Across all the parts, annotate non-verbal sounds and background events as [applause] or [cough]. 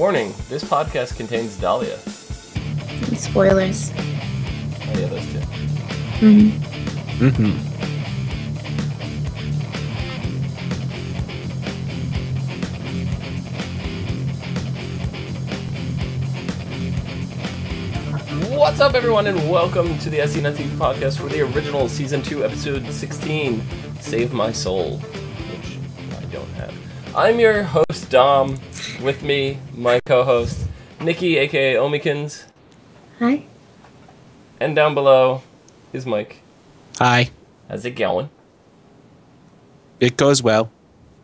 Warning: This podcast contains Dahlia. Spoilers. Oh yeah, those two. hmm Mm-hmm. What's up, everyone, and welcome to the As Seen on TV podcast for the original season two, episode 16, "Save My Soul," which I don't have. I'm your host Dom. With me, my co-host Nikki, aka Omikins, Hi. and down below is Mike. Hi. How's it going? It goes well.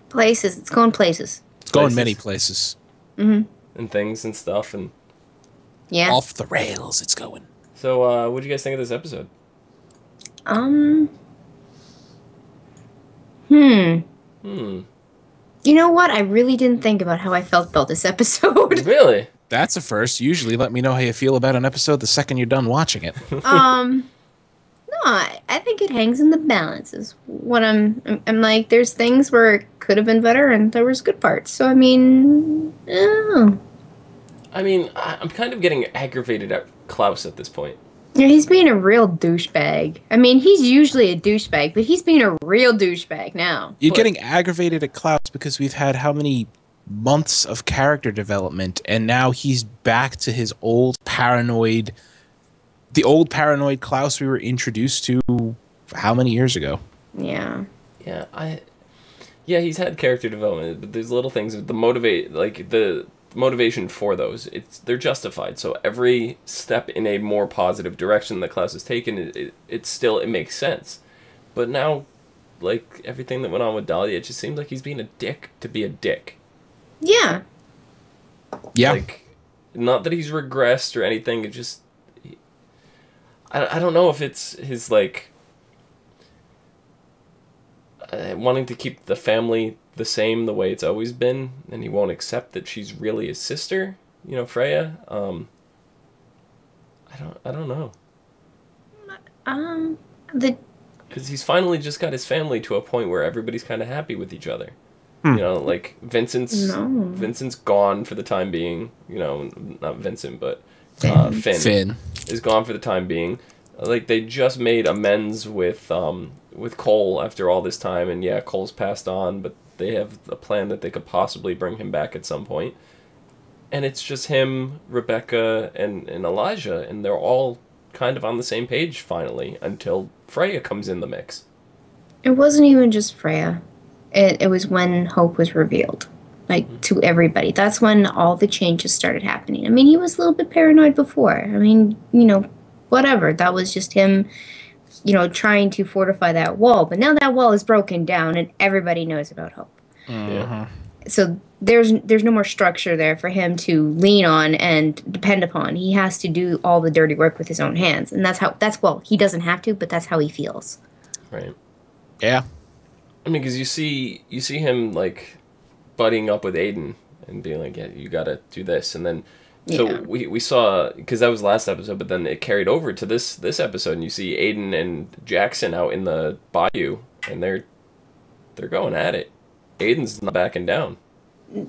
Places. It's going places. It's going Places. many places. Mm-hmm. And things and stuff, and Yeah. Off the rails, it's going. so, uh, what do you guys think of this episode? Um. Hmm. Hmm. You know what? I really didn't think about how I felt about this [laughs] episode. Really? That's a first. Usually, let me know how you feel about an episode the second you're done watching it. [laughs] um. No, I, I think it hangs in the balance. Is what I'm, I'm. I'm like, there's things where it could have been better, and there was good parts. So I mean, oh, I mean, I- I'm kind of getting aggravated at Klaus at this point. Yeah, he's being a real douchebag. I mean, he's usually a douchebag, but he's being a real douchebag now. You're But- getting aggravated at Klaus because we've had how many months of character development, and now he's back to his old paranoid, the old paranoid Klaus we were introduced to how many years ago? Yeah. Yeah, I. Yeah, he's had character development, but there's little things the motivate, like the motivation for those. It's they're justified. So every step in a more positive direction that Klaus has taken, it, it, it still it makes sense. But now, like everything that went on with Dahlia, it just seems like he's being a dick to be a dick. Yeah. Yeah. Like, not that he's regressed or anything. It just, he- I, I don't know if it's his like uh, wanting to keep the family the same the way it's always been, and he won't accept that she's really his sister. You know, Freya. Um, I don't, I don't know, Um. The because he's finally just got his family to a point where everybody's kind of happy with each other. Hmm. You know, like Vincent's No. Vincent's gone for the time being. You know, not Vincent, but uh, Finn, Finn. is gone for the time being. Like they just made amends with um with Kol after all this time, and yeah, Kol's passed on, but they have a plan that they could possibly bring him back at some point. And it's just him, Rebekah, and and Elijah, and they're all kind of on the same page finally until Freya comes in the mix. It wasn't even just Freya. It, it was when Hope was revealed, like mm-hmm. to everybody. That's when all the changes started happening. I mean, he was a little bit paranoid before. I mean, you know, whatever. That was just him, you know, trying to fortify that wall. But now that wall is broken down, and everybody knows about Hope. Mhm. So there's there's no more structure there for him to lean on and depend upon. He has to do all the dirty work with his own hands, and that's how. That's well, he doesn't have to, but that's how he feels. Right. Yeah. I mean, because you see, you see him like buddying up with Aiden and being like, "Yeah, you gotta do this," and then so Yeah. we we saw because that was last episode, but then it carried over to this this episode, and you see Aiden and Jackson out in the bayou, and they're they're going at it. Aiden's not backing down.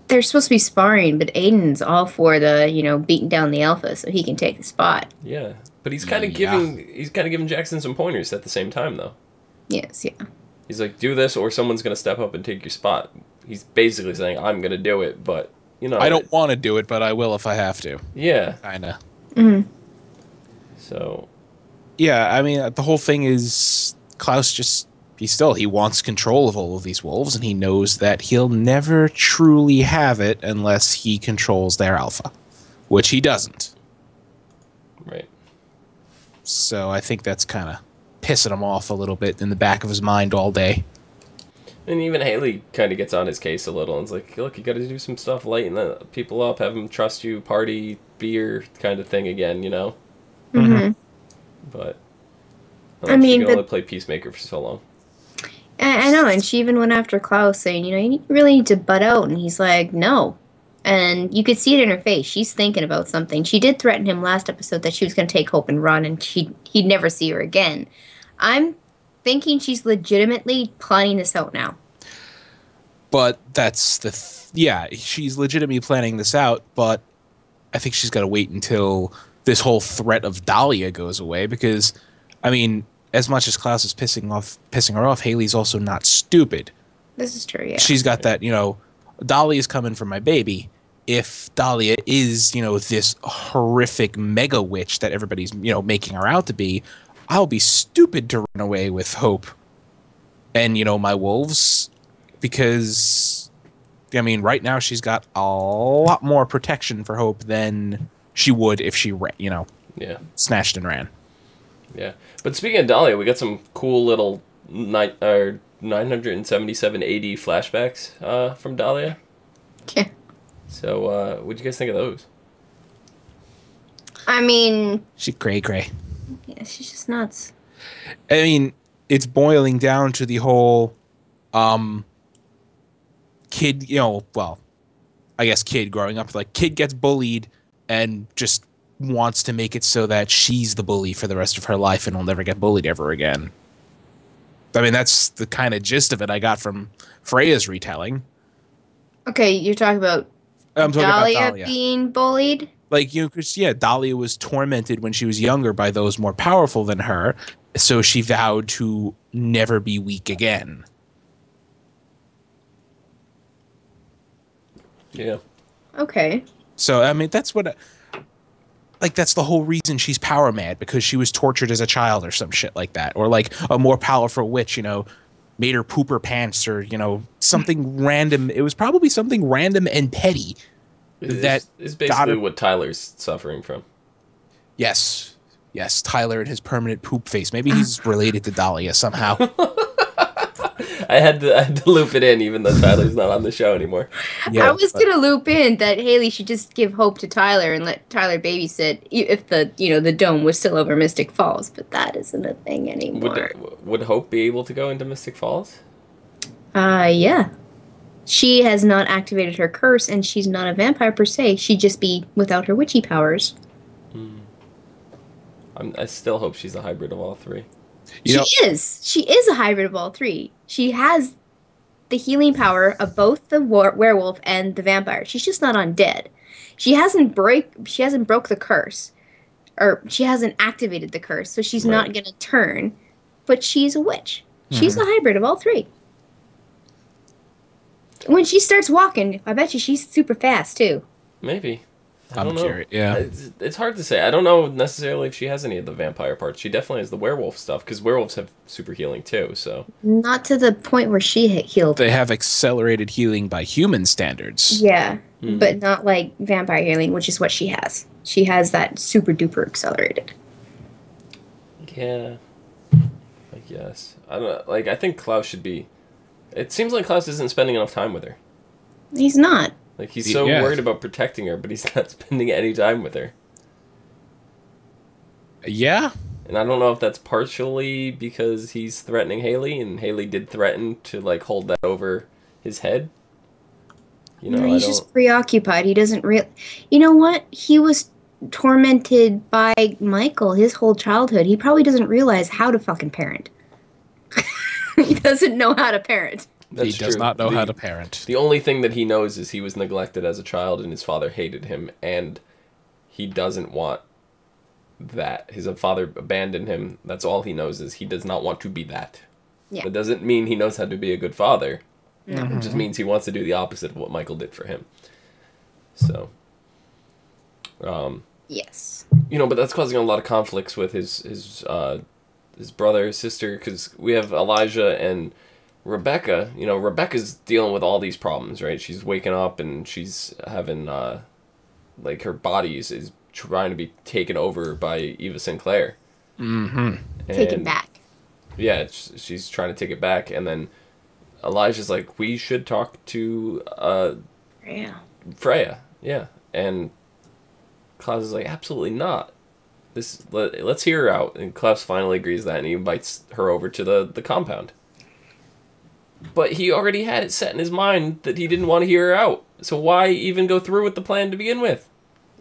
they're supposed to be sparring, but Aiden's all for the, you know, beating down the alpha so he can take the spot. Yeah, but he's kind of Yeah. giving he's kind of giving Jackson some pointers at the same time, though. Yes, yeah. He's like, "Do this, or someone's gonna step up and take your spot." He's basically saying, "I'm gonna do it," but you know, I don't want to do it, but I will if I have to. Yeah, Kinda. hmm so Yeah, I mean, the whole thing is Klaus just he still he wants control of all of these wolves, and he knows that he'll never truly have it unless he controls their alpha, which he doesn't. right. So I think that's kind of pissing him off a little bit in the back of his mind all day. And even Hayley kind of gets on his case a little and is like, look, you got to do some stuff, lighten the people up, have them trust you, party, beer kind of thing again, you know? hmm But I mean, you can only play Peacemaker for so long. I, I know, and she even went after Klaus saying, you know, you really need to butt out, and he's like, no. And you could see it in her face. She's thinking about something. She did threaten him last episode that she was going to take Hope and run, and she he'd never see her again. I'm thinking she's legitimately planning this out now. but that's the th- yeah. She's legitimately planning this out, but I think she's got to wait until this whole threat of Dahlia goes away because, I mean, as much as Klaus is pissing off pissing her off, Hayley's also not stupid. This is true. Yeah. She's got that, you know, Dahlia's coming for my baby. If Dahlia is, you know, this horrific mega witch that everybody's, you know, making her out to be, I'll be stupid to run away with Hope and, you know, my wolves because I mean, right now she's got a lot more protection for Hope than she would if she, ran, you know, Yeah. snatched and ran. Yeah. But speaking of Dahlia, we got some cool little ni- or 977 AD flashbacks uh, from Dahlia. yeah. So, uh, what'd you guys think of those? I mean, She cray cray. Yeah, she's just nuts. I mean, it's boiling down to the whole um kid, you know, well, I guess kid growing up like kid gets bullied and just wants to make it so that she's the bully for the rest of her life and will never get bullied ever again. I mean, that's the kind of gist of it I got from Freya's retelling. Okay, you're talking about I'm talking Dahlia, about Dahlia. being bullied. Like you know, 'cause, yeah, Dahlia was tormented when she was younger by those more powerful than her, so she vowed to never be weak again. Yeah. Okay. So I mean, that's what, like, that's the whole reason she's power mad because she was tortured as a child or some shit like that, or like a more powerful witch, you know, made her poop her pants or you know something random. It was probably something random and petty. It's, That is basically gotta- what Tyler's suffering from. Yes, yes, Tyler and his permanent poop face. Maybe he's [laughs] related to Dahlia somehow. [laughs] I had to I had to loop it in, even though Tyler's not on the show anymore. Yeah, I was but- gonna loop in that Hayley should just give hope to Tyler and let Tyler babysit if the you know the dome was still over Mystic Falls, but that isn't a thing anymore. Would would Hope be able to go into Mystic Falls? Uh, yeah. She has not activated her curse, and she's not a vampire per se. She'd just be without her witchy powers. Hmm. I'm, I still hope she's a hybrid of all three. You know- she is. She is a hybrid of all three. She has the healing power of both the war- werewolf and the vampire. She's just not undead. She hasn't break. She hasn't broke the curse, or she hasn't activated the curse, so she's not gonna turn. But she's a witch. She's hmm. a hybrid of all three. When she starts walking, I bet you she's super fast too. Maybe. I I'm don't know. curious. Yeah, It's, it's hard to say. I don't know necessarily if she has any of the vampire parts. She definitely has the werewolf stuff because werewolves have super healing too. So Not to the point where she hit healed. they have accelerated healing by human standards. Yeah, Hmm. but not like vampire healing, which is what she has. She has that super duper accelerated. yeah, I guess I don't know. like. I think Klaus should be. It seems like Klaus isn't spending enough time with her. He's not. Like he's so Yeah. worried about protecting her, but he's [laughs] not spending any time with her. Yeah, And I don't know if that's partially because he's threatening Hayley, and Hayley did threaten to like hold that over his head. You know, No, he's just preoccupied. He doesn't real. You know what? He was tormented by Mikael his whole childhood. He probably doesn't realize how to fucking parent. [laughs] he doesn't know how to parent. That's he does true. not know the, how to parent. The only thing that he knows is he was neglected as a child, and his father hated him, and he doesn't want that. His father abandoned him. That's all he knows is he does not want to be that. Yeah. That doesn't mean he knows how to be a good father. No. It just means he wants to do the opposite of what Mikael did for him. So, um, Yes. you know, but that's causing a lot of conflicts with his his uh, his brother, his sister, because we have Elijah and Rebekah. You know, Rebekah's dealing with all these problems, right? She's waking up and she's having uh, like her body is, is trying to be taken over by Eva Sinclair. Mm-hmm. Take it And- back. yeah, it's, she's trying to take it back, and then Elijah's like, "We should talk to uh, Yeah. Freya." Yeah, and Klaus is like, "Absolutely not. This let, let's hear her out." And Klaus finally agrees that, and he invites her over to the the compound. But he already had it set in his mind that he didn't want to hear her out. So why even go through with the plan to begin with?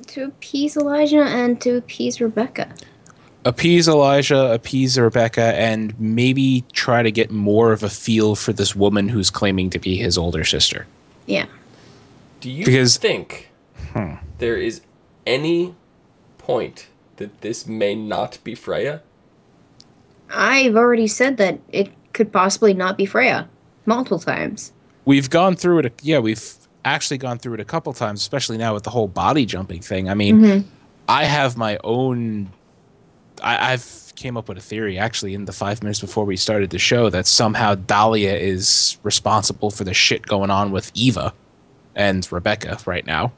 To appease Elijah and to appease Rebekah. appease Elijah, appease Rebekah, and maybe try to get more of a feel for this woman who's claiming to be his older sister. Yeah. Do you Because- think hmm. there is any point that this may not be Freya? I've already said that it could possibly not be Freya multiple times. We've gone through it. Yeah, we've actually gone through it a couple times, especially now with the whole body jumping thing. I mean, I have my own. I, I've came up with a theory actually in the five minutes before we started the show that somehow Dahlia is responsible for the shit going on with Eva and Rebekah right now.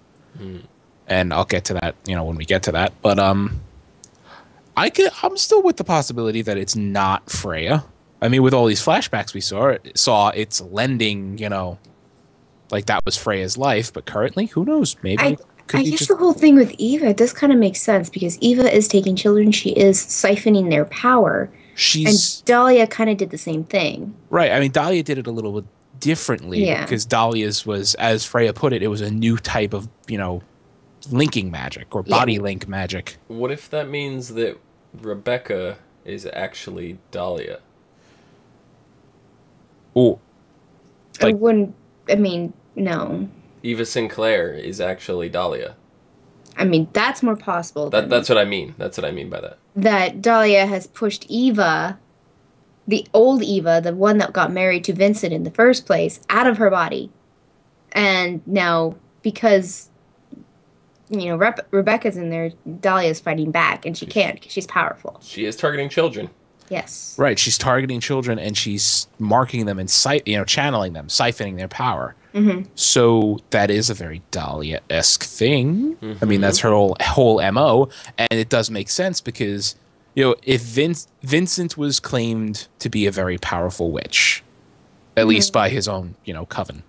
And I'll get to that, you know, when we get to that. But um, I could. I'm still with the possibility that it's not Freya. I mean, with all these flashbacks we saw, saw it's lending, you know, like that was Freya's life. But currently, who knows? Maybe I, it could I guess just the whole thing with Eva does kind of make sense because Eva is taking children, she is siphoning their power, and she's Dahlia kind of did the same thing. right. I mean, Dahlia did it a little bit differently Yeah. because Dahlia's was, as Freya put it, it was a new type of, you know, linking magic or Yeah. body link magic. What if that means that Rebekah is actually Dahlia? Oh, I wouldn't. I mean, no. Eva Sinclair is actually Dahlia. I mean, that's more possible. That than that's what I mean. That's what I mean by that. that Dahlia has pushed Eva, the old Eva, the one that got married to Vincent in the first place, out of her body, and now because you know Rep- Rebekah's in there, Dahlia's fighting back, and she can't because she's powerful. She is targeting children. Yes. right. She's targeting children and she's marking them and si- you know, channeling them, siphoning their power. hmm So that is a very Dahlia esque thing. I Mm-hmm. mean, that's her whole whole mo, and it does make sense because you know if Vince, Vincent was claimed to be a very powerful witch, at least by his own you know coven.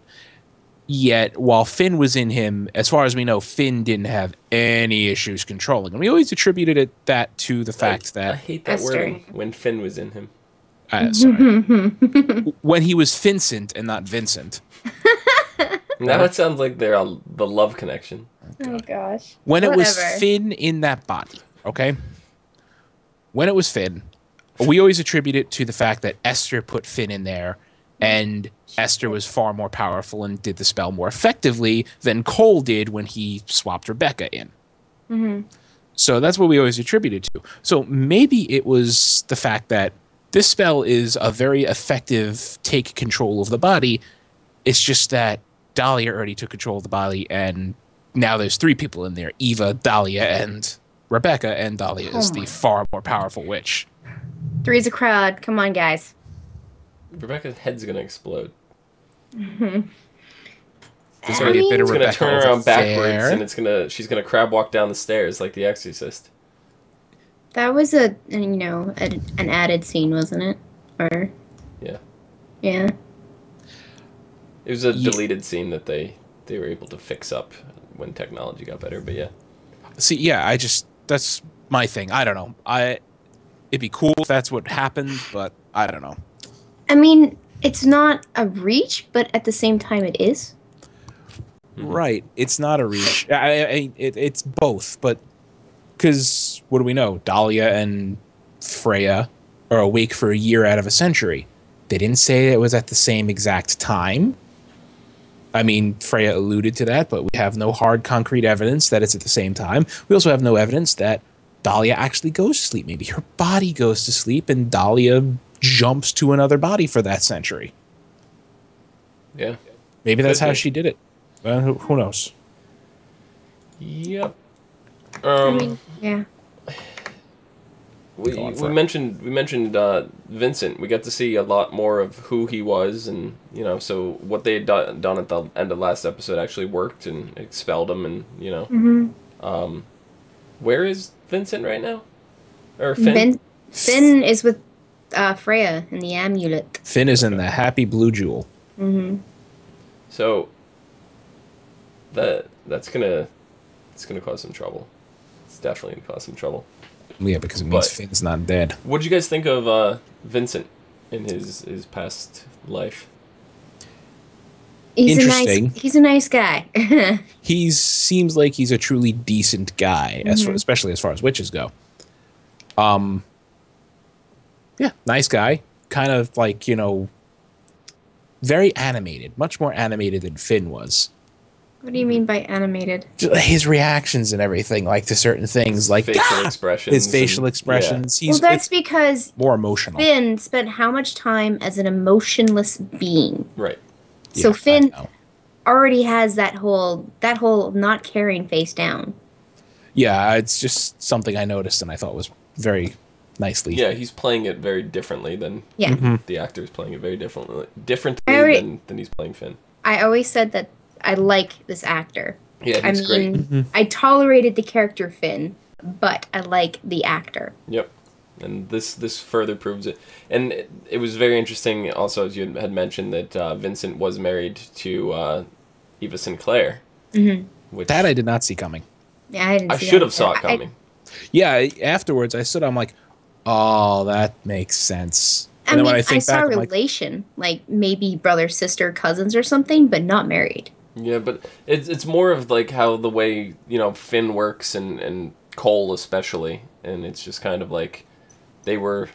Yet while Finn was in him, as far as we know, Finn didn't have any issues controlling him. We always attributed it that to the fact I that hate that Esther. wording when Finn was in him. uh, sorry, [laughs] when he was Vincent and not Vincent. [laughs] Now it sounds like they're a, the love connection. Oh gosh. when it was Finn in that body, okay? When it was Finn, we always attribute it to the fact that Esther put Finn in there, and Esther was far more powerful and did the spell more effectively than Kol did when he swapped Rebekah in. Mm-hmm. So that's what we always attributed to. So maybe it was the fact that this spell is a very effective take control of the body. It's just that Dahlia already took control of the body, and now there's three people in there Eva, Dahlia, and Rebekah, and Dahlia oh is Oh the far more powerful witch. Three's a crowd. Come on, guys. Rebekah's head's gonna explode. There's I already a bit of It's gonna Rebekah turn around backwards, there. and it's gonna she's gonna crab walk down the stairs like the Exorcist. That was a you know a, an added scene, wasn't it? Or Yeah. yeah. It was a Ye- deleted scene that they they were able to fix up when technology got better. But yeah, See, yeah, I just that's my thing. I don't know. I it'd be cool if that's what happened, but I don't know. I mean, it's not a reach, but at the same time, it is. Hmm. Right. It's not a reach. [sighs] I, I, I- it, it's both, but because what do we know? Dahlia and Freya are awake for a year out of a century. They didn't say it was at the same exact time. I mean, Freya alluded to that, but we have no hard, concrete evidence that it's at the same time. We also have no evidence that Dahlia actually goes to sleep. Maybe her body goes to sleep and Dahlia jumps to another body for that century. yeah, Maybe that's Could how be. she did it. Well, who, who knows? yep. I Um, mean, yeah. we, we mentioned we mentioned uh, Vincent. We got to see a lot more of who he was, and you know, so what they had do- done at the end of last episode actually worked and expelled him, and you know, Mm-hmm. um, where is Vincent right now? Or Finn? Finn, Finn is with uh, Freya in the amulet. Finn is in the happy blue jewel. Mm-hmm. So that that's gonna it's gonna cause some trouble. It's definitely gonna cause some trouble. Yeah, because it means But- Finn's not dead. What did you guys think of uh, Vincent in his his past life? He's a Interesting. nice. He's a nice guy. [laughs] He seems like he's a truly decent guy, Mm-hmm. far, especially as far as witches go. Um, yeah, nice guy. Kind of like you know, very animated, much more animated than Finn was. What do you mean by animated? His reactions and everything, like to certain things, like facial "Ah!" expressions. his facial and- expressions. well, He's that's it's because more emotional. Finn spent how much time as an emotionless being. Right. So Yeah, Finn already has that whole that whole not caring face down. Yeah, it's just something I noticed and I thought was very nicely. Yeah, he's playing it very differently than Yeah. Mm-hmm. the actor is playing it very differently, differently already- than, than he's playing Finn. I always said that I like this actor. Yeah, I he's great. mean, I tolerated the character Finn, but I like the actor. Yep. And this this further proves it. And it, it was very interesting also as you had mentioned that uh, Vincent was married to uh, Eva Sinclair. Mhm. Which That I did not see coming. Yeah, I didn't. I see should that have saw it either. I- coming. Yeah, afterwards I stood. I'm like, oh, that makes sense. I, And mean, when I, I think saw back, I'm like, relation, like maybe brother, sister, cousins, or something, but not married. Yeah, but it's it's more of like how the way you know Finn works and and Kol especially, and it's just kind of like they were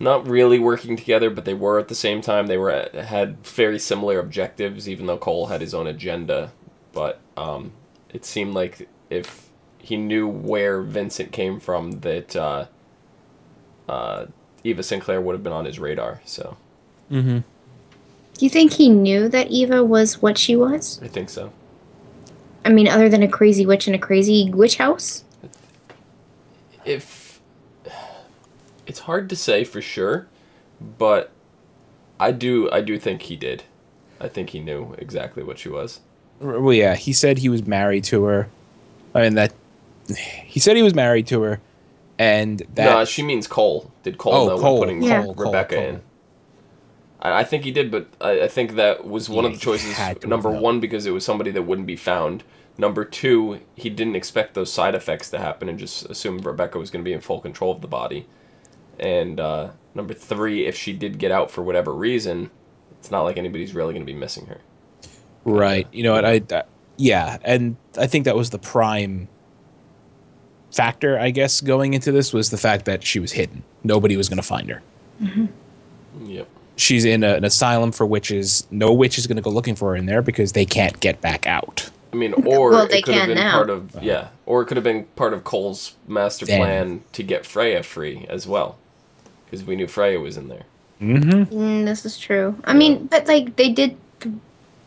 not really working together, but they were at the same time. They were at, had very similar objectives, even though Kol had his own agenda. But um, it seemed like if he knew where Vincent came from, that uh, uh, Eva Sinclair would have been on his radar. So mm-hmm. Do you think he knew that Eva was what she was? I think so. I mean, other than a crazy witch in a crazy witch house? if it's hard to say for sure, but I do I do think he did. I think he knew exactly what she was. Well, yeah, he said he was married to her. I mean that. He said he was married to her, and that. no, she means Kol. Did Kol Oh, know Kol. when putting Yeah. Kol, Kol, Rebekah Kol. in? I, I think he did, but I, I think that was one of the choices. had to have Number one, because it was somebody that wouldn't be found. Number two, he didn't expect those side effects to happen and just assumed Rebekah was going to be in full control of the body. And uh, number three, if she did get out for whatever reason, it's not like anybody's really going to be missing her. Right. You know what? I, I yeah, and I think that was the prime factor, I guess, going into this was the fact that she was hidden. Nobody was going to find her. Yep. She's in a, an asylum for witches. No witch is going to go looking for her in there because they can't get back out. I mean, or Well, they it could have can been now. part of yeah, or it could have been part of Kol's master Damn. plan to get Freya free as well, because we knew Freya was in there. Mm-hmm. Mm, this is true. I mean, but like they did.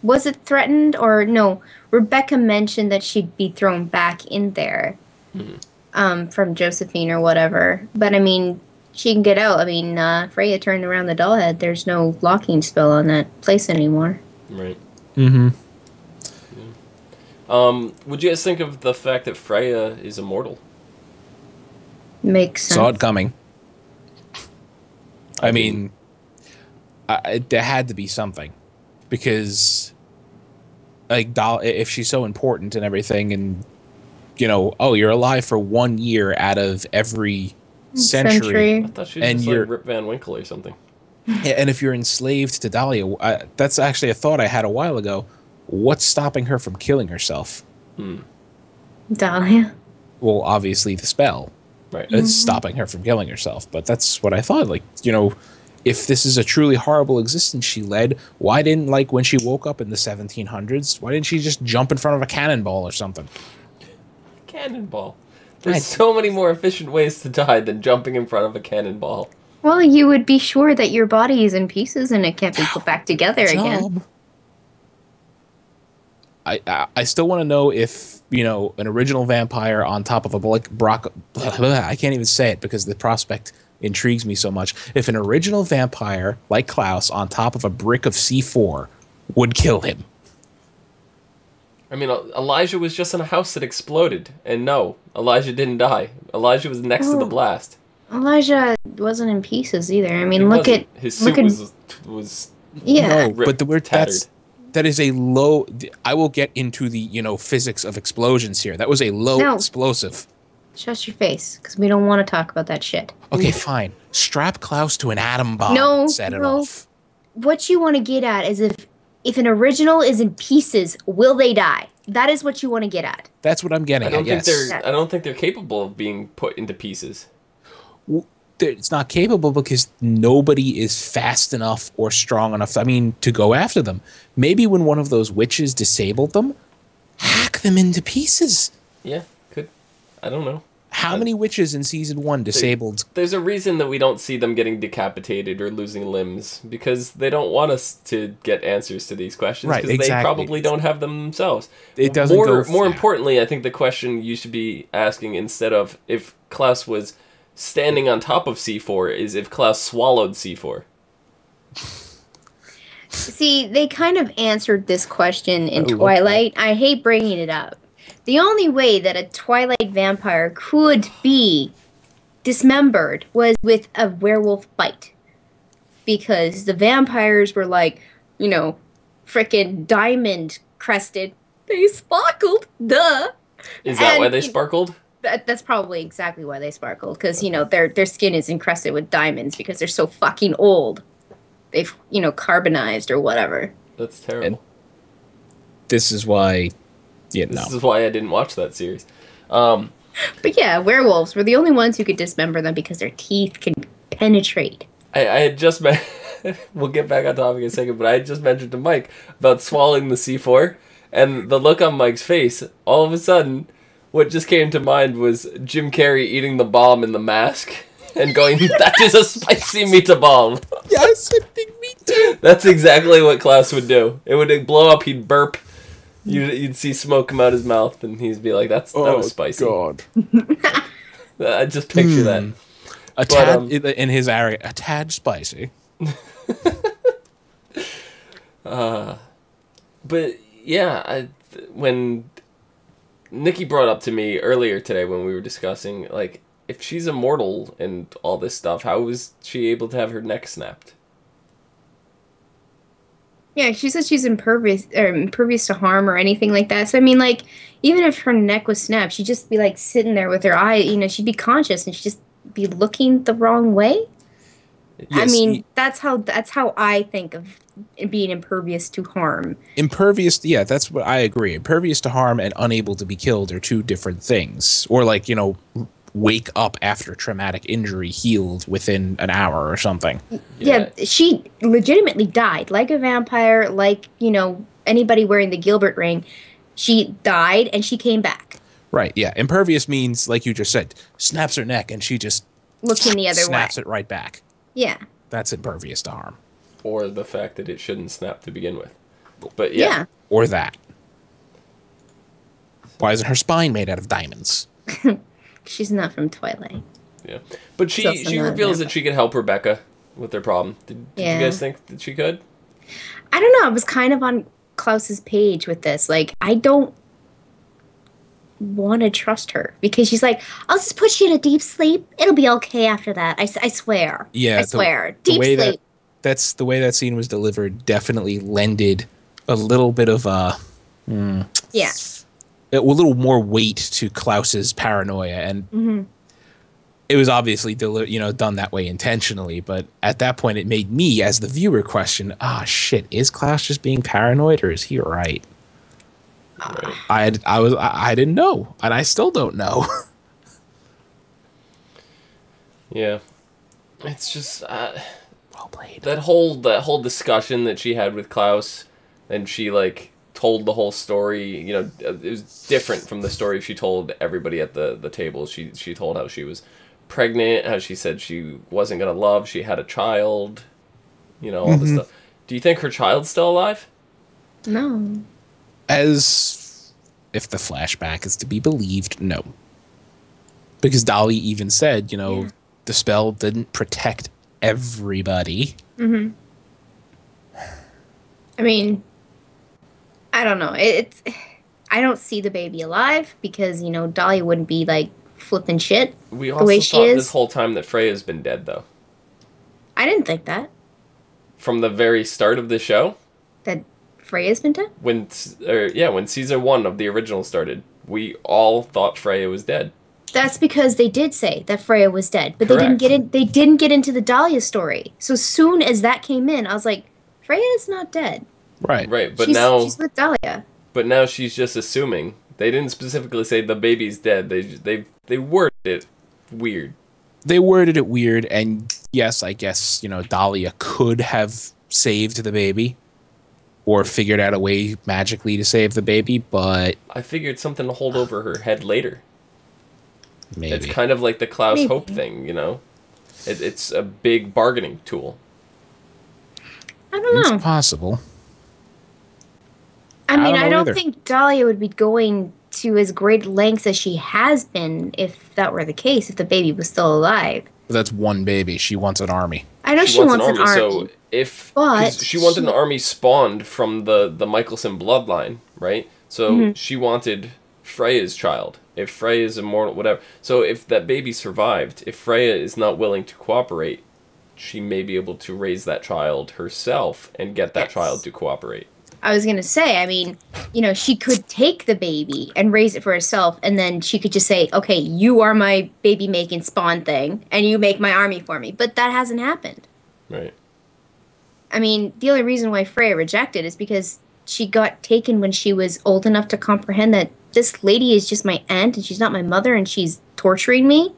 Was it threatened or no? Rebekah mentioned that she'd be thrown back in there, Mm-hmm. Um, from Josephine or whatever. But I mean, she can get out. I mean, uh, Freya turned around the doll head. There's no locking spell on that place anymore. Right. Mm-hmm. Um, would you guys think of the fact that Freya is immortal? Makes sense. Saw it coming. I mean, I, I- there had to be something because, like, doll, if she's so important and everything, and you know, oh, you're alive for one year out of every mm, century. I thought she was And just you're- like Rip Van Winkle or something. And if you're enslaved to Dahlia, I, that's actually a thought I had a while ago. What's stopping her from killing herself? Hmm. Dahlia. Well, obviously the spell Right. is mm-hmm. stopping her from killing herself. But that's what I thought. Like, you know, if this is a truly horrible existence she led, why didn't like when she woke up in the 1700s? Why didn't she just jump in front of a cannonball or something? Cannonball. There's I- so many more efficient ways to die than jumping in front of a cannonball. Well, you would be sure that your body is in pieces and it can't be put back together again. Job. I, I I still want to know if you know an original vampire on top of a black brock. I can't even say it because the prospect intrigues me so much. If an original vampire like Klaus on top of a brick of C4 would kill him. I mean, Elijah was just in a house that exploded, and no, Elijah didn't die. Elijah was next to the blast. Elijah wasn't in pieces either. I mean, He look wasn't. at his look suit at was was yeah. No, ripped, but the word tattered. that's that is a low. I will get into the you know physics of explosions here. That was a low No. explosive. Shut your face, because we don't want to talk about that shit. Okay, fine. Strap Klaus to an atom bomb. No, set it no. off. What you want to get at is if if an original is in pieces, will they die? That is what you want to get at. That's what I'm getting I don't at. think Yes. they're. I don't think they're capable of being put into pieces. they're- it's not capable because nobody is fast enough or strong enough. I mean, to go after them. Maybe when one of those witches disabled them, hack them into pieces. Yeah, could. I don't know. How many witches in season one disabled? There's a reason that we don't see them getting decapitated or losing limbs because they don't want us to get answers to these questions Right, because exactly. they probably don't have them themselves. It doesn't more, go more importantly, I think the question you should be asking instead of if Klaus was standing on top of C4 is if Klaus swallowed C4. See, they kind of answered this question in oh, Twilight. I hate bringing it up. The only way that a Twilight vampire could be dismembered was with a werewolf bite. Because the vampires were like, you know, frickin' diamond crested. They sparkled, duh. Is that why they sparkled? That, that's probably exactly why they sparkled. Because, you know, their, their skin is encrusted with diamonds because they're so fucking old. They've, you know, carbonized or whatever. That's terrible. This is why, you know. This is why I didn't watch that series. Um, But yeah, werewolves were the only ones who could dismember them because their teeth can penetrate. I, I had just met. [laughs] we'll get back on topic in a second, but I had just mentioned to Mike about swallowing the C4, and the look on Mike's face. All of a sudden, what just came to mind was Jim Carrey eating the bomb in the mask [laughs] and going, "That is a spicy meatball." Yes, I think me too. [laughs] That's exactly what Klaus would do. It would blow up. He'd burp. You'd, you'd see smoke come out of his mouth, and he'd be like, "That's that was spicy." Oh, God. [laughs] I just picture that. A tad, um, in- in his area, a tad spicy. [laughs] But yeah, I, when Nikki brought up to me earlier today when we were discussing, like, if she's immortal and all this stuff, how was she able to have her neck snapped? Yeah, she said she's impervious or impervious to harm or anything like that. So I mean, like, even if her neck was snapped, she'd just be like sitting there with her eye. You know, she'd be conscious and she'd just be looking the wrong way. I mean, that's how that's how I think of being impervious to harm. impervious. Yeah, that's what I agree. Impervious to harm and unable to be killed are two different things. Or like you know, wake up after traumatic injury, healed within an hour or something. Yeah. she legitimately died like a vampire, like, you know, anybody wearing the Gilbert ring. She died and she came back, Right. Yeah. Impervious means, like you just said, snaps her neck and she just looking the other snaps way. it right back. Yeah. That's impervious to harm. Or the fact that it shouldn't snap to begin with. But Yeah. yeah, Or that. Why isn't her spine made out of diamonds? [laughs] She's not from Twilight. yeah. But she She's she reveals that she could help Rebekah with their problem. Did, did Yeah. you guys think that she could? I don't know. I was kind of on Klaus's page with this. Like, I don't want to trust her because she's like, I'll just put you in a deep sleep. It'll be okay after that. I, I swear. Yeah, I the- swear. deep sleep. that that's the way that scene was delivered definitely lended a little bit of a yeah. A little more weight to Klaus's paranoia and hmm it was obviously deli- you know done that way intentionally but at that point it made me as the viewer question ah shit is Klaus just being paranoid or is he right Right. I I was I, I didn't know and I still don't know [laughs] Yeah. It's just uh, well played that whole that whole discussion that she had with Klaus, and she like told the whole story. You know, uh, it was different from the story she told everybody at the the table. She she told how she was pregnant, how she said she wasn't gonna love, she had a child. You know all this stuff. Do you think her child's still alive? No. as if the flashback is to be believed no because Dahlia even said you know Yeah. the spell didn't protect everybody hmm I mean, I don't know. It, it's. I don't see the baby alive because you know Dahlia wouldn't be like flipping shit. We also way she thought is. this whole time that Freya's been dead though. I didn't think that From the very start of the show, that Freya's been dead. when or yeah, when season one of the original started, we all thought Freya was dead. That's because they did say that Freya was dead, but they didn't get in. They didn't get into the Dahlia story. So soon as that came in, I was like, Freya is not dead. Right Right, but she's, now she's with Dahlia. but now she's just assuming. They didn't specifically say the baby's dead. They they they worded it weird. they worded it weird, and yes, I guess you know Dahlia could have saved the baby, or figured out a way magically to save the baby, but I figured something to hold over her head later. maybe It's kind of like the Klaus Maybe. Hope thing, you know. It, it's a big bargaining tool. I don't know. it's possible. I I mean, don't I don't think Dahlia would be going to as great lengths as she has been if that were the case, if the baby was still alive. That's one baby. She wants an army. I know she, wants, an army. So if But she wanted an army spawned from the the Mikaelson bloodline, right? So Mm-hmm. she wanted Freya's child. If Freya is immortal, whatever. So if that baby survived, if Freya is not willing to cooperate, she may be able to raise that child herself and get that Yes. child to cooperate. I was gonna say, I mean, you know, she could take the baby and raise it for herself, and then she could just say, "Okay, you are my baby making spawn thing, and you make my army for me." But that hasn't happened. Right. I mean, the only reason why Freya rejected is because she got taken when she was old enough to comprehend that this lady is just my aunt and she's not my mother and she's torturing me.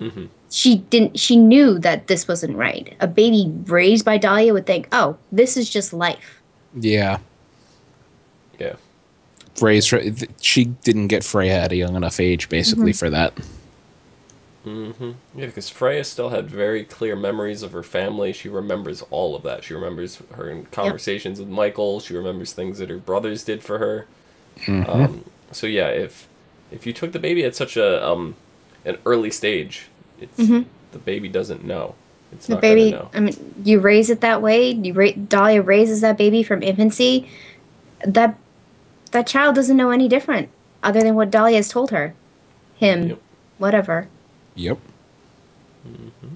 Mhm. She didn't. She knew that this wasn't right. A baby raised by Dahlia would think, "Oh, this is just life." Yeah. Yeah. Raised her, th- she didn't get Freya at a young enough age, basically, for that. Mm-hmm. Yeah, because Freya still had very clear memories of her family. She remembers all of that. She remembers her conversations with Mikael. She remembers things that her brothers did for her. Um, so yeah, if if you took the baby at such a um, an early stage, it's the baby doesn't know. It's The not baby. know. I mean, you raise it that way. You ra- Dahlia raises that baby from infancy. That that child doesn't know any different, other than what Dahlia has told her. Him, Yep. whatever. Yep. Mm-hmm.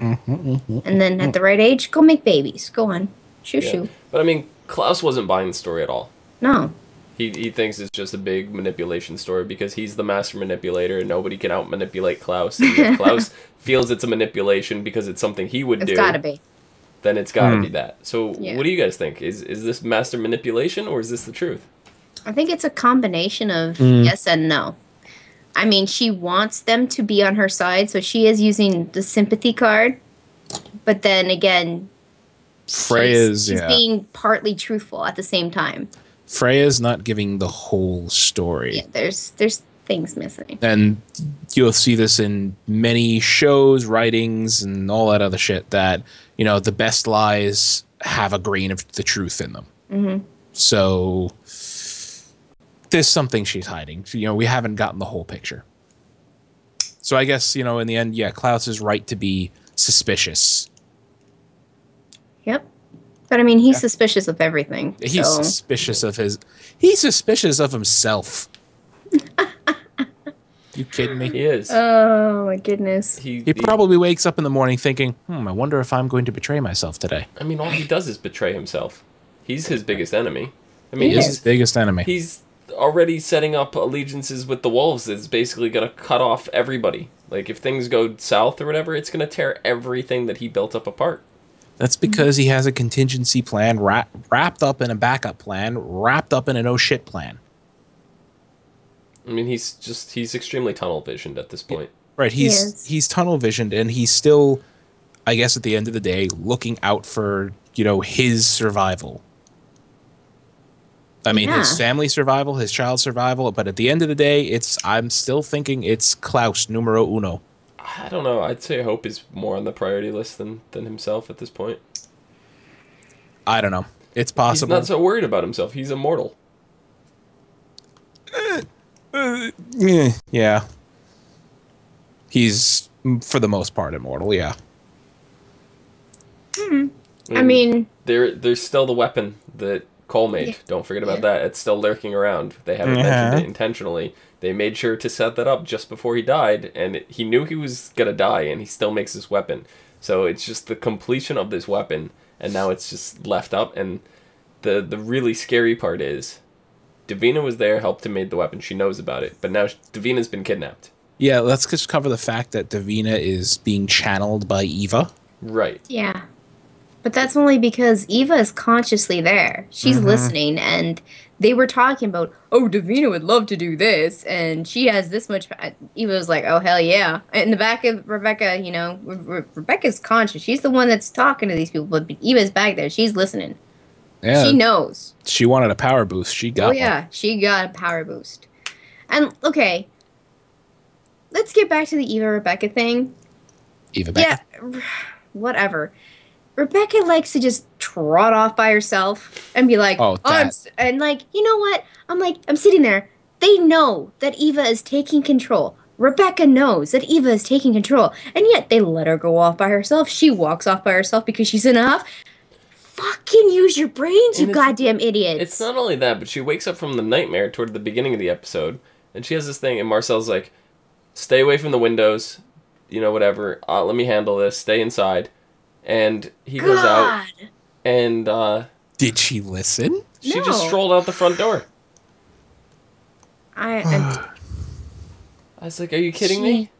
Mm-hmm, mm-hmm, and then at the right age, go make babies. Go on, shoo Yeah. shoo. But I mean, Klaus wasn't buying the story at all. No, He, he thinks it's just a big manipulation story because he's the master manipulator and nobody can out manipulate Klaus. And if [laughs] Klaus feels it's a manipulation because it's something he would it's do, gotta be. then it's got to Hmm. be that. So, Yeah. what do you guys think? Is is this master manipulation or is this the truth? I think it's a combination of Mm. yes and no. I mean, she wants them to be on her side, so she is using the sympathy card. But then again, Freya's, she's, she's yeah. being partly truthful at the same time. Freya's not giving the whole story. Yeah, there's there's things missing. and you'll see this in many shows, writings, and all that other shit. That you know, the best lies have a grain of the truth in them. Mhm. So there's something she's hiding. You know, we haven't gotten the whole picture. So I guess you know, in the end, yeah, Klaus is right to be suspicious. Yep. But I mean, he's Yeah. suspicious of everything. He's so. suspicious of his. He's suspicious of himself. [laughs] you kidding me? He is. Oh my goodness. he, He probably wakes up in the morning thinking, "Hmm, I wonder if I'm going to betray myself today." I mean, all he does is betray himself. He's his biggest enemy. I mean, He He's he's, his biggest enemy. he's already setting up allegiances with the wolves. It's basically gonna cut off everybody. Like if things go south or whatever, it's gonna tear everything that he built up apart. That's mm-hmm. because he has a contingency plan wrap, wrapped up in a backup plan, wrapped up in a no shit plan. I mean, he's just he's extremely tunnel visioned at this point. Right? He's is. he's tunnel visioned, and he's still, I guess, at the end of the day, looking out for you know his survival. I mean, his family survival, his child's survival, but at the end of the day, it's I'm still thinking it's Klaus numero uno. I don't know. I'd say Hope is more on the priority list than than himself at this point. I don't know. It's He's possible. not so worried about himself. He's immortal. Eh, eh, yeah, yeah. He's for the most part immortal. Yeah. Hmm. I mean, there there's still the weapon that Kol made. Yeah. Don't forget about Yeah. that. It's still lurking around. They haven't Yeah. mentioned it uh-huh. intentionally. They made sure to set that up just before he died, and he knew he was gonna die, and he still makes this weapon. So it's just the completion of this weapon, and now it's just left up. And the the really scary part is, Davina was there, helped him make the weapon. She knows about it, but now Davina's been kidnapped. Yeah, let's just cover the fact that Davina is being channeled by Eva. Right. yeah. But that's only because Eva is consciously there. She's Mhm. listening, and they were talking about, oh, Davina would love to do this, and she has this much. pa-" Eva was like, oh, hell yeah. In the back of Rebekah, you know, Re- Re- Rebekah's conscious. She's the one that's talking to these people, but Eva's back there. She's listening. Yeah, She knows. she, wanted a power boost. She got Oh, yeah, she got a power boost. And okay, let's get back to the Eva Rebecca thing. Eva Becca. Yeah, [sighs] whatever. Rebekah likes to just trot off by herself and be like, Oh, I'm that. and like, you know what? I'm like, I'm sitting there. They know that Eva is taking control. Rebekah knows that Eva is taking control, and yet they let her go off by herself. She walks off by herself because she's enough. Fucking use your brains, you And it's- goddamn idiots. It's not only that, but she wakes up from the nightmare toward the beginning of the episode, and she has this thing, and Marcel's like, "Stay away from the windows, you know, whatever. Uh, let me handle this. Stay inside." And he goes out, and uh, Did she listen? she No. just strolled out the front door. I, I [sighs] I was like, "Are you kidding She- me?"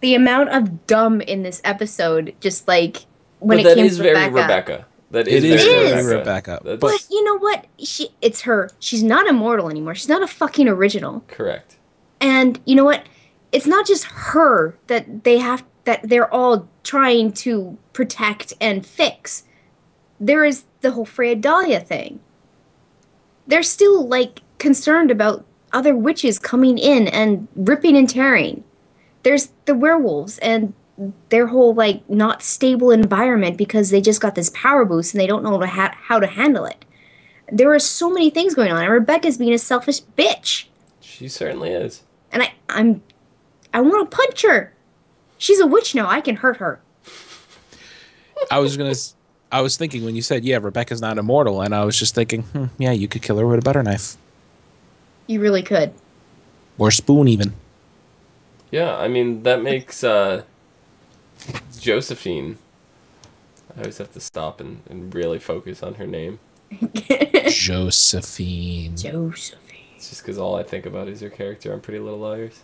the amount of dumb in this episode, just like when but it that came is to very Rebekah. Rebekah. That It is, is very very Rebekah. Rebekah, That's But you know what? She it's her. She's not immortal anymore. She's not a fucking original. correct. And you know what? It's not just her that they have that they're all trying to protect and fix. There is the whole Freya Dahlia thing. They're still like concerned about other witches coming in and ripping and tearing. There's the werewolves and their whole like not stable environment because they just got this power boost and they don't know to ha- how to handle it. There are so many things going on, and Rebekah's being a selfish bitch She certainly is. and I, I'm, I want to punch her. She's a witch now. I can hurt her. I was gonna. I was thinking when you said, "Yeah, Rebekah's not immortal," and I was just thinking, hmm, "Yeah, you could kill her with a butter knife You really could. or spoon, even." Yeah, I mean that makes uh, Josephine. I always have to stop and, and really focus on her name. [laughs] Josephine. Josephine. It's just because all I think about is her character on Pretty Little Liars.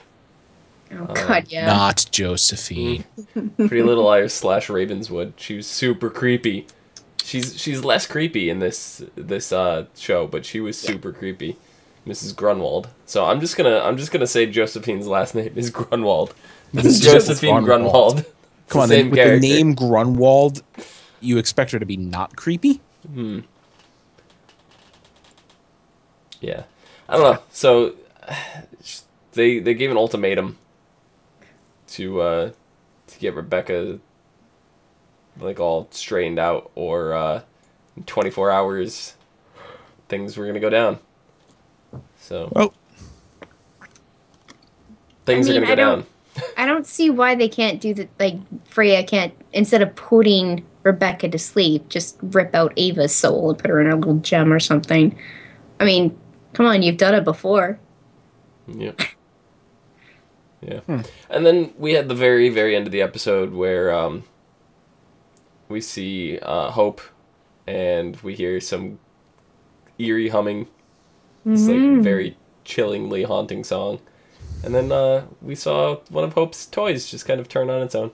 Oh Uh, God, yeah. Not Josephine. [laughs] Pretty Little Liars slash Ravenswood. She was super creepy. She's she's less creepy in this this uh, show, but she was super creepy, Mrs. Grunwald. So I'm just gonna I'm just gonna say Josephine's last [laughs] name is Grunwald. This is Mrs. Josephine Grunwald. Grunwald. It's Come the on, same with character. the name Grunwald, you expect her to be not creepy? Yeah, I don't know. So [sighs] they they gave an ultimatum to uh, to get Rebekah like all straightened out, or uh, in 24 hours things were gonna go down. So Well, things I are gonna go I down. [laughs] I don't see why they can't do that. Like Freya can't instead of putting Rebekah to sleep, just rip out Eva's soul and put her in a little gem or something. I mean, come on, you've done it before. Yep. [laughs] Yeah. And then we had the very, very end of the episode where um, we see uh, Hope and we hear some eerie humming. It's like a very chillingly haunting song. And then uh, we saw one of Hope's toys just kind of turn on its own.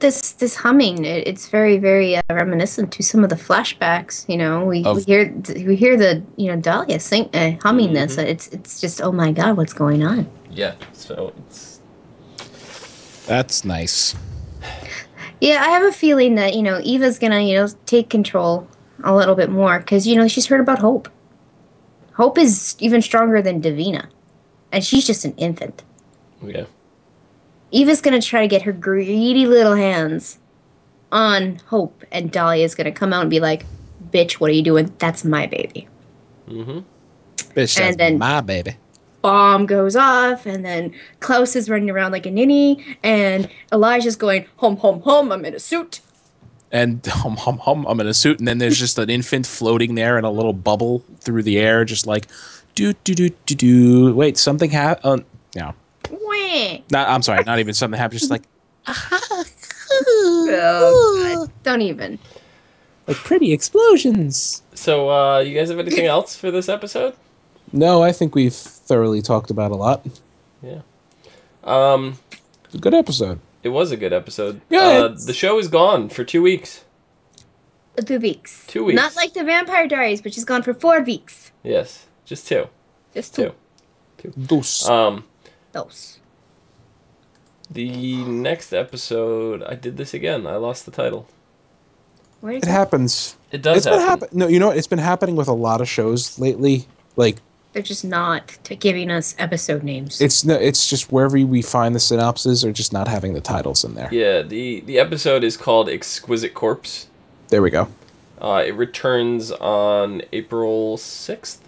This this humming, it, it's very very uh, reminiscent to some of the flashbacks. You know, we, we hear we hear the you know Dahlia sing uh, humming this. It's it's just oh my god, what's going on? Yeah. So it's. that's nice. Yeah, I have a feeling that you know Eva's gonna you know take control a little bit more because you know she's heard about Hope. Hope is even stronger than Davina, and she's just an infant. Yeah. Eva's gonna try to get her greedy little hands on Hope, and Dahlia's gonna come out and be like, "Bitch, what are you doing? That's my baby." Mm-hmm. Bitch, that's And then- my baby. Bomb goes off, and then Klaus is running around like a ninny, and Elijah's going, "Home, home, home! I'm in a suit." And [laughs] hum hum hum, I'm in a suit, and then there's just an infant floating there in a little bubble through the air, just like do do do do do. Wait, something happened. Uh, no, Wah. not. I'm sorry, not even something happened. Just like [laughs] Oh, Don't even. like pretty explosions. So, uh, you guys have anything [laughs] else for this episode? No, I think we've thoroughly talked about a lot. Yeah. Um, Good episode. it was a good episode. Yeah, Uh, the show is gone for two weeks. two weeks. Two weeks. Not like the Vampire Diaries, which is gone for four weeks. Yes, just two. Just two. Two. Deuce. Um, Those. the next episode, I did this again. I lost the title. Where is it it? happens. It does It's been happen. happen. No, you know what? It's been happening with a lot of shows lately. Like They're just not t- giving us episode names. it's no, it's just wherever we find the synopses or just not having the titles in there. Yeah, the the episode is called Exquisite Corpse. There we go. Uh, it returns on April sixth.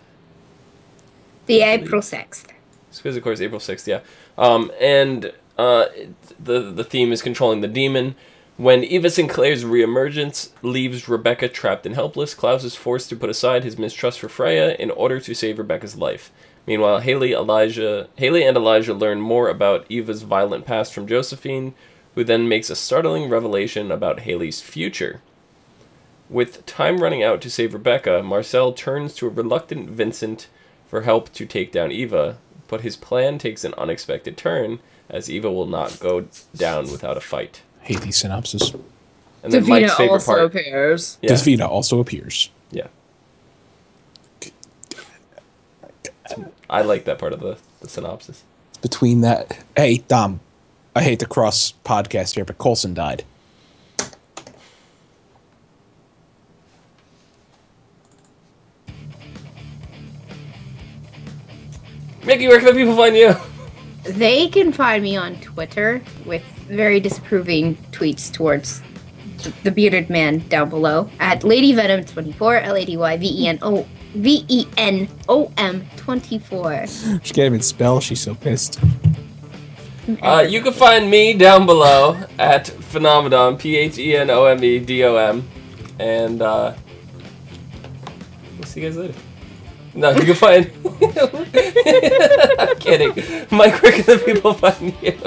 the April 6th. Exquisite Corpse, April sixth. Yeah. Um, and uh, it- the the theme is controlling the demon. When Eva Sinclair's reemergence leaves Rebekah trapped and helpless, Klaus is forced to put aside his mistrust for Freya in order to save Rebekah's life. Meanwhile, Hayley, Elijah, Hayley and Elijah learn more about Eva's violent past from Josephine, who then makes a startling revelation about Hayley's future. With time running out to save Rebekah, Marcel turns to a reluctant Vincent for help to take down Eva, but his plan takes an unexpected turn, as Eva will not go down without a fight. Hate these synopses. And then Mike's favorite also part. appears. Yeah, Davina also appears. yeah. I like that part of the, the synopsis. Between that, hey Dom, I hate to cross podcast here, but Colson died. Mickey, where can the people find you? They can find me on Twitter with very disapproving tweets towards th- the bearded man down below at Lady Venom 24 L A D Y V E N O V E N O M 24. She can't even spell. She's so pissed. Uh, you can find me down below at Phenomedom, P H E N O M E D O M. And, uh, we'll see you guys later. No, you can find. [laughs] I'm kidding. Mike, where can the people find you?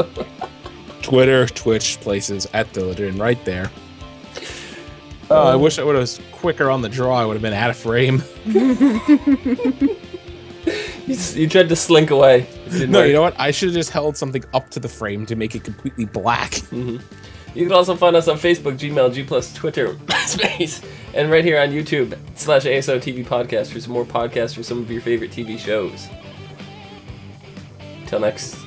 Twitter, Twitch, places at Diligent, right there. Oh, I um, wish I would have was quicker on the draw. I would have been out of frame. [laughs] You, you tried to slink away. No, work. you know what? I should have just held something up to the frame to make it completely black. Mm-hmm. You can also find us on Facebook, Gmail, G plus Twitter, [laughs] Space, and right here on YouTube slash ASO TV Podcast for some more podcasts for some of your favorite TV shows. Till next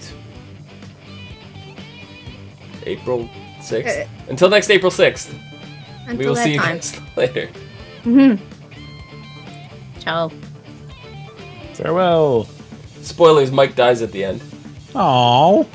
April sixth. Uh, Until next April sixth. Until We will that see you time. guys [laughs] later. Hmm. Ciao. Farewell. Spoilers: Mike dies at the end. Oh.